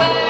Bye.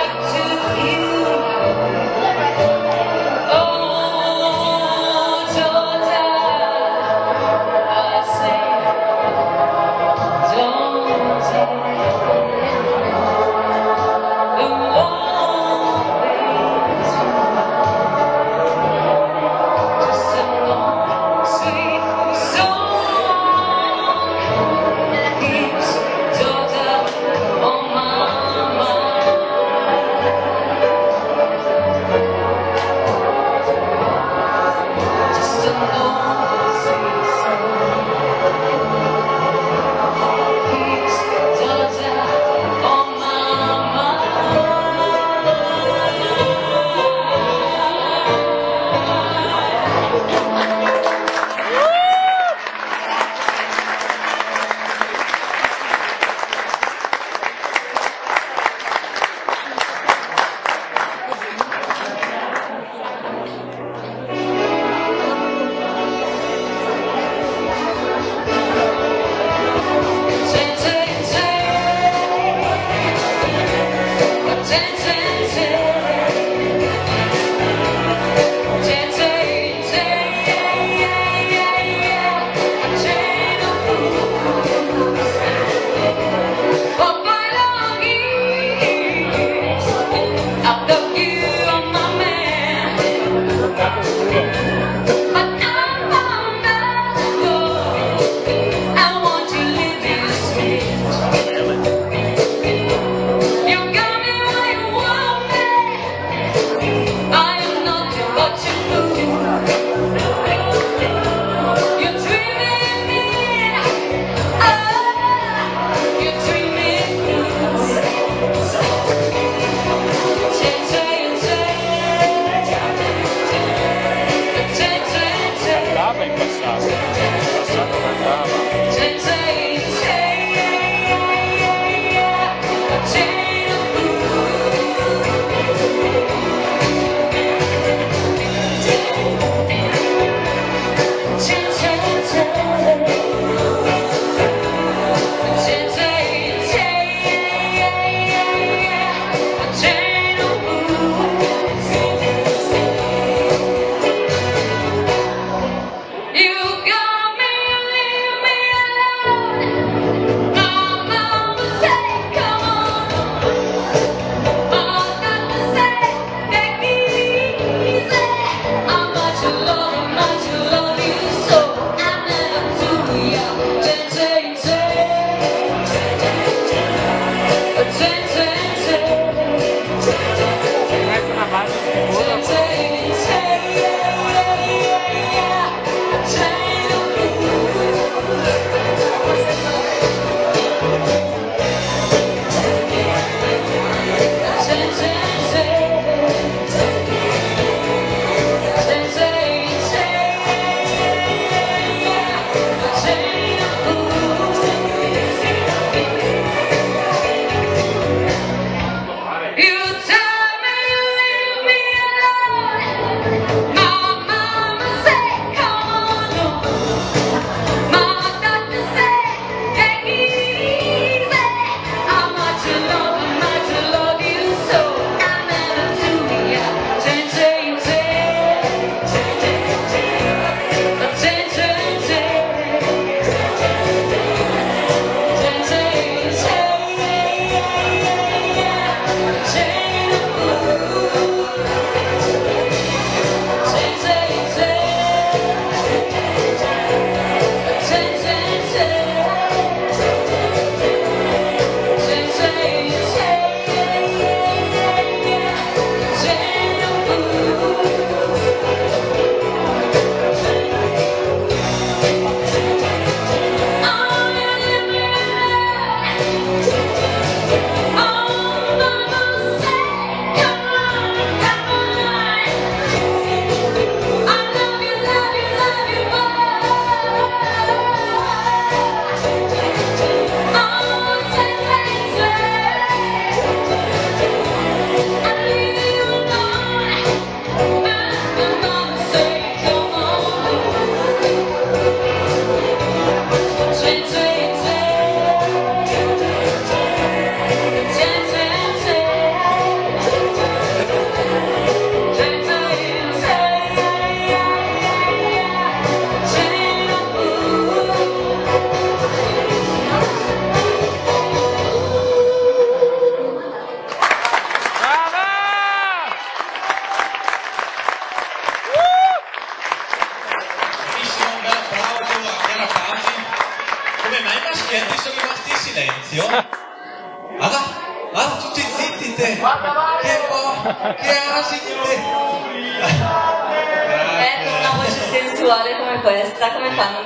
Come mai i maschietti sono rimasti in silenzio? Ah, ah, tutti zitti te! Che po', che asini te! Ecco una voce sensuale come questa, come fanno